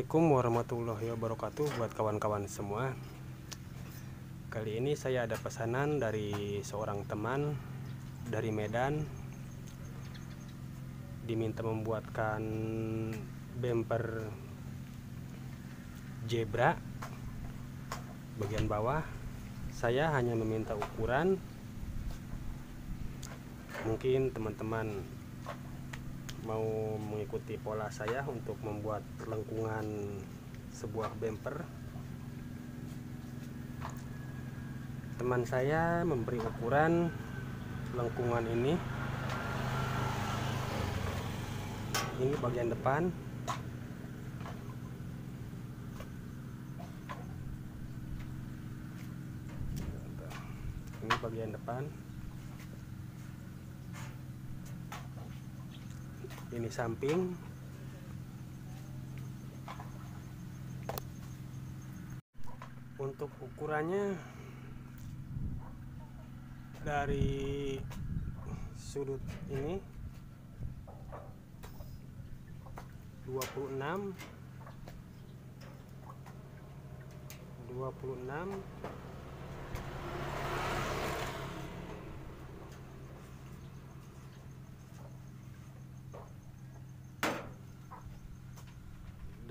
Assalamualaikum warahmatullahi wabarakatuh buat kawan-kawan semua. Kali ini saya ada pesanan dari seorang teman dari Medan. Diminta membuatkan bumper zebra bagian bawah. Saya hanya meminta ukuran. Mungkin teman-teman mau mengikuti pola saya untuk membuat lengkungan sebuah bumper. Teman saya memberi ukuran lengkungan ini. Ini bagian depan. Ini bagian depan ini samping. Untuk ukurannya dari sudut ini 26 26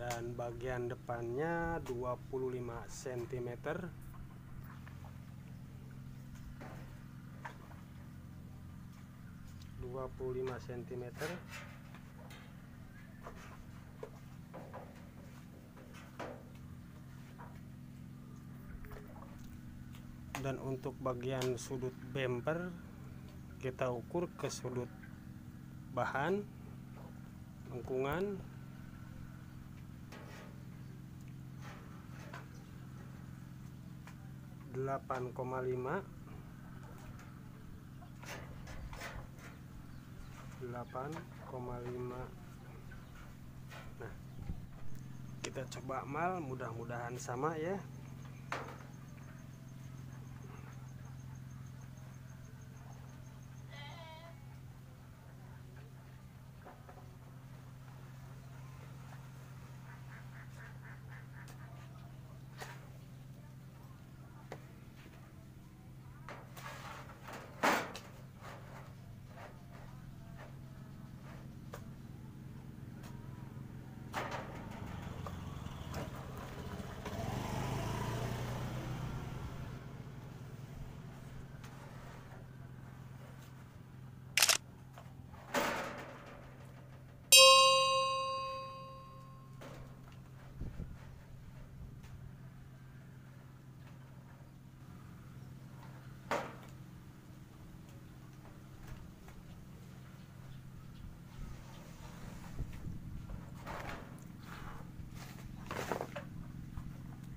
dan bagian depannya 25 cm dua puluh lima cm dan untuk bagian sudut bumper kita ukur ke sudut bahan lengkungan 8,5 8,5 nah kita coba mal mudah-mudahan sama ya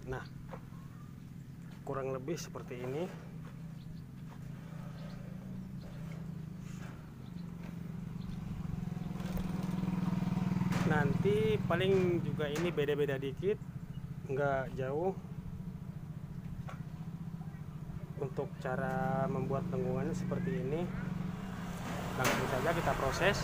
Nah, kurang lebih seperti ini. Nanti paling juga ini beda-beda dikit, nggak jauh. Untuk cara membuat lengkungannya seperti ini, langsung saja kita proses.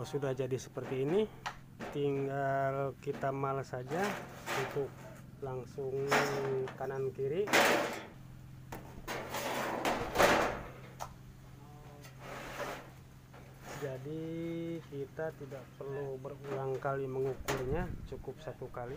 Kalau sudah jadi seperti ini, tinggal kita mal saja untuk langsung kanan kiri. Jadi kita tidak perlu berulang kali mengukurnya, cukup satu kali.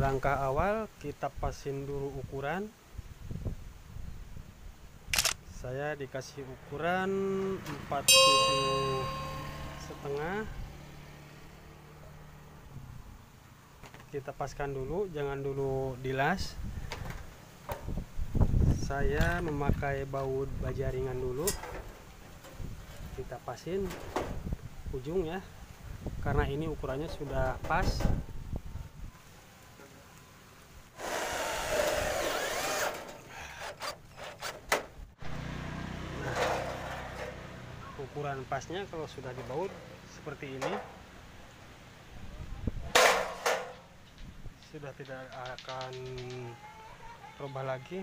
langkah awal kita pasin dulu ukuran. Saya dikasih ukuran 47 setengah. Kita paskan dulu, jangan dulu dilas. Saya memakai baut baja ringan dulu. Kita pasin ujung ya. Karena ini ukurannya sudah pas. Ukuran pasnya kalau sudah dibaut seperti ini. Sudah tidak akan berubah lagi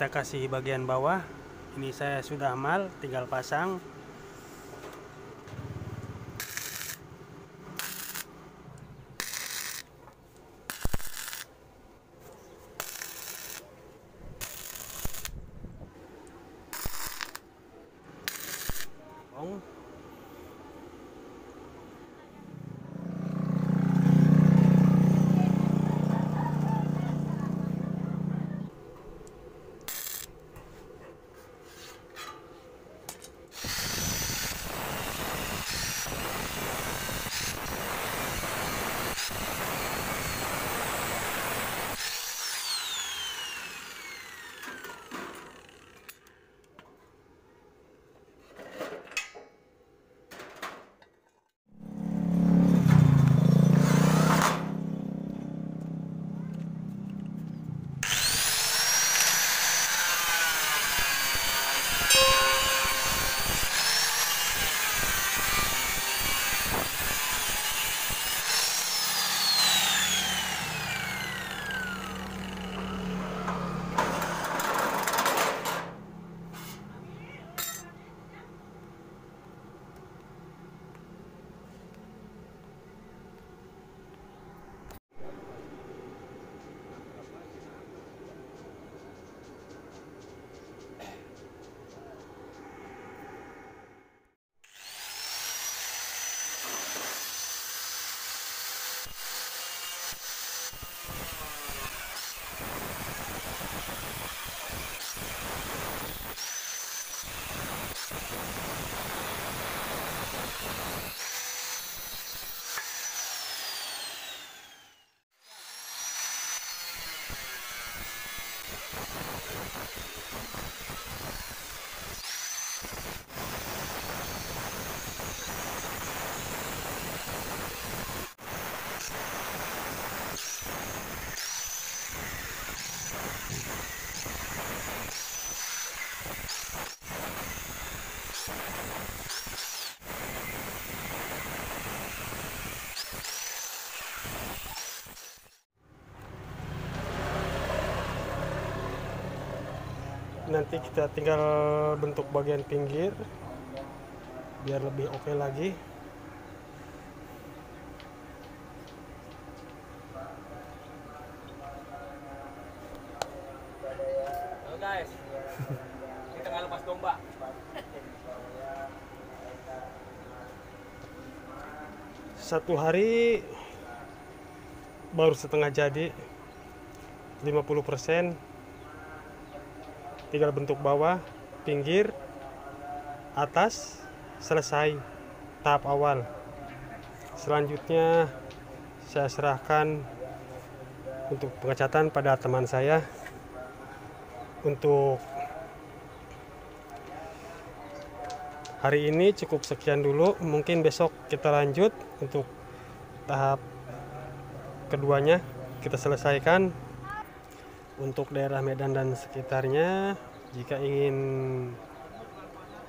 kita kasih bagian bawah. Ini saya sudah amal tinggal pasang nanti kita tinggal bentuk bagian pinggir biar lebih oke lagi. Halo guys, kita nggak lepas domba. satu hari baru setengah jadi 50% tinggal bentuk bawah pinggir atas selesai. Tahap awal. Selanjutnya saya serahkan untuk pengecatan pada teman saya. Untuk hari ini cukup sekian dulu. Mungkin besok kita lanjut untuk tahap keduanya. Kita selesaikan untuk daerah Medan dan sekitarnya jika ingin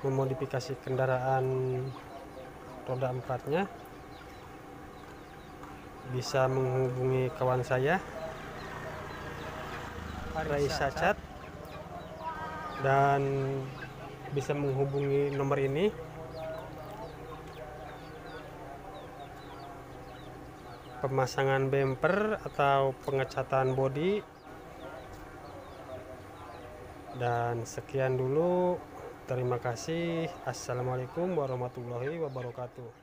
memodifikasi kendaraan roda empatnya bisa menghubungi kawan saya Raisa Cat dan bisa menghubungi nomor ini. Pemasangan bumper atau pengecatan bodi dan sekian dulu. Terima kasih. Assalamualaikum warahmatullahi wabarakatuh